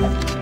拜。